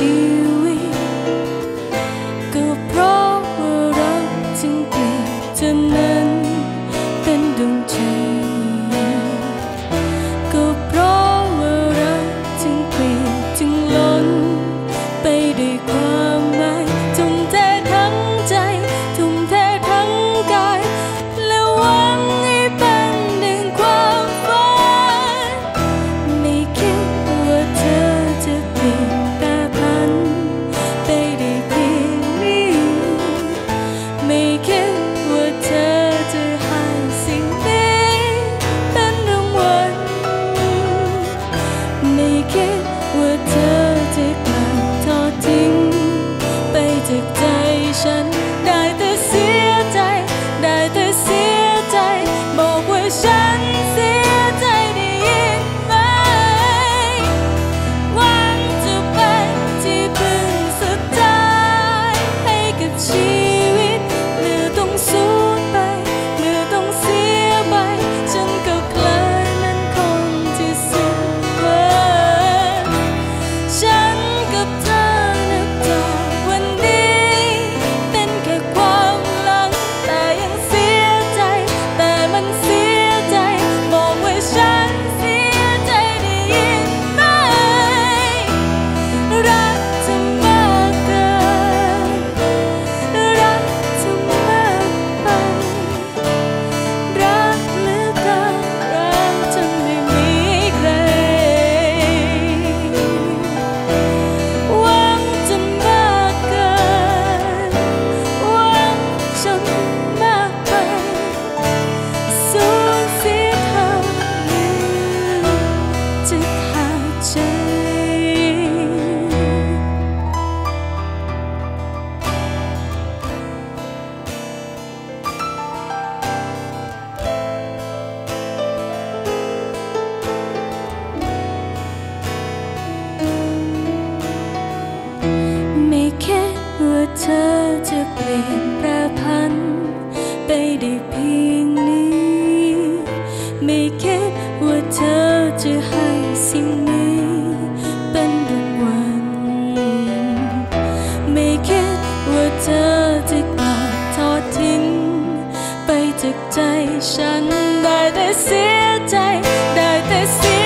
you เธอจะเปลี่ยนแปรพันไปได้เพียงนี้ ไม่คิดว่าเธอจะให้สิ่งนี้เป็นรางวัลไม่คิดว่าเธอจะกลับทอดทิ้ง ไปจากใจฉันได้แต่เสียใจ ได้แต่เสีย